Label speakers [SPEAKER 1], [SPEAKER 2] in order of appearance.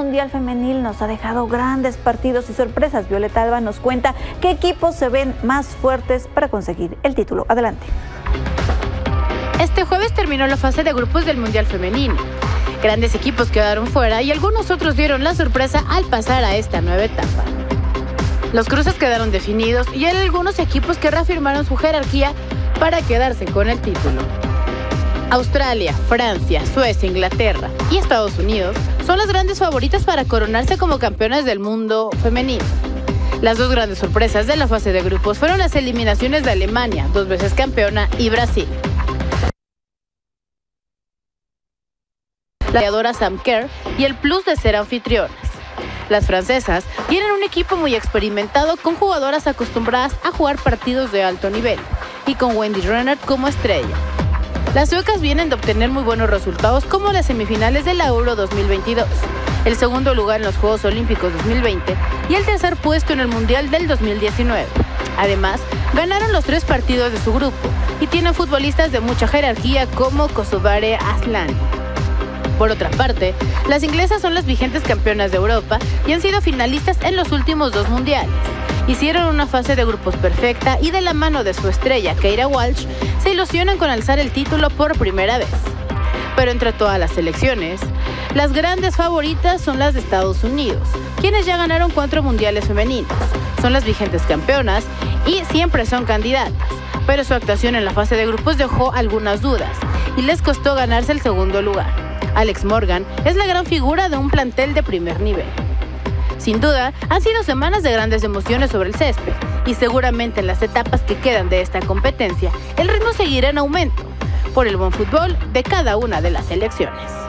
[SPEAKER 1] Mundial Femenil nos ha dejado grandes partidos y sorpresas. Violeta Alba nos cuenta qué equipos se ven más fuertes para conseguir el título. Adelante.
[SPEAKER 2] Este jueves terminó la fase de grupos del Mundial Femenino. Grandes equipos quedaron fuera y algunos otros dieron la sorpresa al pasar a esta nueva etapa. Los cruces quedaron definidos y hay algunos equipos que reafirmaron su jerarquía para quedarse con el título. Australia, Francia, Suecia, Inglaterra y Estados Unidos son las grandes favoritas para coronarse como campeonas del mundo femenino. Las dos grandes sorpresas de la fase de grupos fueron las eliminaciones de Alemania, dos veces campeona, y Brasil. La creadora Sam Kerr y el plus de ser anfitrionas. Las francesas tienen un equipo muy experimentado con jugadoras acostumbradas a jugar partidos de alto nivel y con Wendy Renner como estrella. Las suecas vienen de obtener muy buenos resultados como las semifinales de la Euro 2022, el segundo lugar en los Juegos Olímpicos 2020 y el tercer puesto en el Mundial del 2019. Además, ganaron los tres partidos de su grupo y tienen futbolistas de mucha jerarquía como Kosovare Aslan. Por otra parte, las inglesas son las vigentes campeonas de Europa y han sido finalistas en los últimos dos mundiales hicieron una fase de grupos perfecta y de la mano de su estrella, Keira Walsh, se ilusionan con alzar el título por primera vez. Pero entre todas las selecciones, las grandes favoritas son las de Estados Unidos, quienes ya ganaron cuatro mundiales femeninos, son las vigentes campeonas y siempre son candidatas. Pero su actuación en la fase de grupos dejó algunas dudas y les costó ganarse el segundo lugar. Alex Morgan es la gran figura de un plantel de primer nivel. Sin duda, han sido semanas de grandes emociones sobre el césped y seguramente en las etapas que quedan de esta competencia, el ritmo seguirá en aumento por el buen fútbol de cada una de las selecciones.